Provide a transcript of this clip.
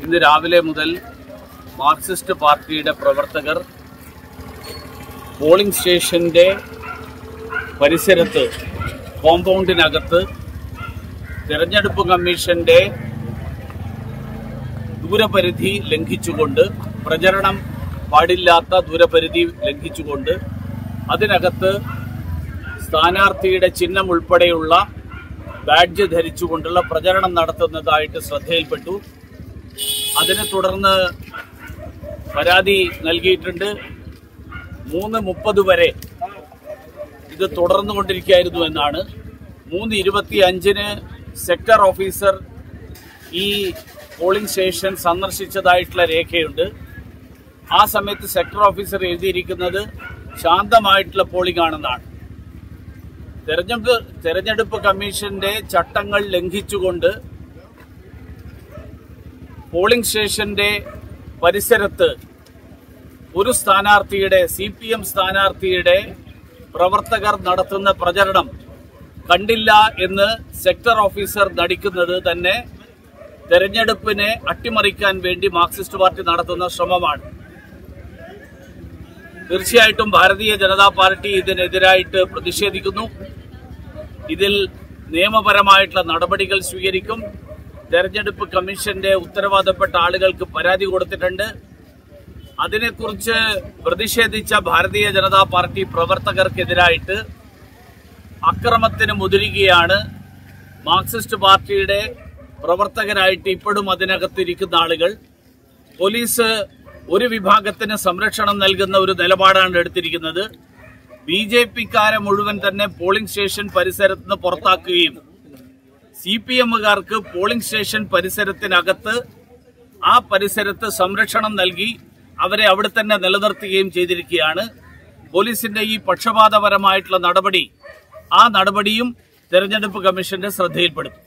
ഇന്ന് രാവിലെ മുതൽ മാർക്സിസ്റ്റ് പാർട്ടിയുടെ പ്രവർത്തകർ പോളിംഗ് സ്റ്റേഷന്റെ പരിസരത്ത് കോമ്പൗണ്ടിനകത്ത് തെരഞ്ഞെടുപ്പ് കമ്മീഷന്റെ ദൂരപരിധി ലംഘിച്ചുകൊണ്ട് പ്രചരണം പാടില്ലാത്ത ദൂരപരിധി ലംഘിച്ചുകൊണ്ട് അതിനകത്ത് സ്ഥാനാർത്ഥിയുടെ ചിഹ്നം ഉൾപ്പെടെയുള്ള ബാഡ്ജ് ധരിച്ചുകൊണ്ടുള്ള പ്രചരണം നടത്തുന്നതായിട്ട് ശ്രദ്ധയിൽപ്പെട്ടു. അതിനെ തുടർന്ന് പരാതി നൽകിയിട്ടുണ്ട്. മൂന്ന് മുപ്പത് വരെ ഇത് തുടർന്നു കൊണ്ടിരിക്കുകയായിരുന്നു എന്നാണ്. മൂന്ന് ഇരുപത്തി അഞ്ചിന് സെക്ടർ ഓഫീസർ ഈ പോളിംഗ് സ്റ്റേഷൻ സന്ദർശിച്ചതായിട്ടുള്ള രേഖയുണ്ട്. ആ സമയത്ത് സെക്ടർ ഓഫീസർ എഴുതിയിരിക്കുന്നത് ശാന്തമായിട്ടുള്ള പോളിംഗ് ആണെന്നാണ്. തെരഞ്ഞെടുപ്പ് തെരഞ്ഞെടുപ്പ് കമ്മീഷന്റെ ചട്ടങ്ങൾ ലംഘിച്ചുകൊണ്ട് പോളിംഗ് സ്റ്റേഷന്റെ പരിസരത്ത് ഒരു സ്ഥാനാർത്ഥിയുടെ സി പി എം സ്ഥാനാർത്ഥിയുടെ പ്രവർത്തകർ നടത്തുന്ന പ്രചരണം കണ്ടില്ല എന്ന് സെക്ടർ ഓഫീസർ നടിക്കുന്നത് തന്നെ തെരഞ്ഞെടുപ്പിനെ അട്ടിമറിക്കാൻ വേണ്ടി മാർക്സിസ്റ്റ് പാർട്ടി നടത്തുന്ന ശ്രമമാണ്. തീർച്ചയായിട്ടും ഭാരതീയ ജനതാ പാർട്ടി ഇതിനെതിരായിട്ട് പ്രതിഷേധിക്കുന്നു. ഇതിൽ നിയമപരമായിട്ടുള്ള നടപടികൾ സ്വീകരിക്കും. തെരഞ്ഞെടുപ്പ് കമ്മീഷന്റെ ഉത്തരവാദപ്പെട്ട ആളുകൾക്ക് പരാതി കൊടുത്തിട്ടുണ്ട്. അതിനെക്കുറിച്ച് പ്രതിഷേധിച്ച ഭാരതീയ ജനതാ പാർട്ടി പ്രവർത്തകർക്കെതിരായിട്ട് അക്രമത്തിന് മുതിരുകയാണ് മാർക്സിസ്റ്റ് പാർട്ടിയുടെ പ്രവർത്തകരായിട്ട് ഇപ്പോഴും അതിനകത്തിരിക്കുന്ന ആളുകൾ പോലീസ് ഒരു വിഭാഗത്തിന് സംരക്ഷണം നൽകുന്ന ഒരു നിലപാടാണ് എടുത്തിരിക്കുന്നത്. ബി ജെ പിക്കാരെ മുഴുവൻ തന്നെ പോളിംഗ് സ്റ്റേഷൻ പരിസരത്ത് നിന്ന് പുറത്താക്കുകയും സി പി എമ്മുകാർക്ക് പോളിംഗ് സ്റ്റേഷൻ പരിസരത്തിനകത്ത് ആ പരിസരത്ത് സംരക്ഷണം നൽകി അവരെ അവിടെ തന്നെ നിലനിർത്തുകയും ചെയ്തിരിക്കുകയാണ്. പോലീസിന്റെ ഈ പക്ഷപാതപരമായിട്ടുള്ള നടപടി ആ നടപടിയും തെരഞ്ഞെടുപ്പ് കമ്മീഷന്റെ ശ്രദ്ധയിൽപ്പെടുത്തും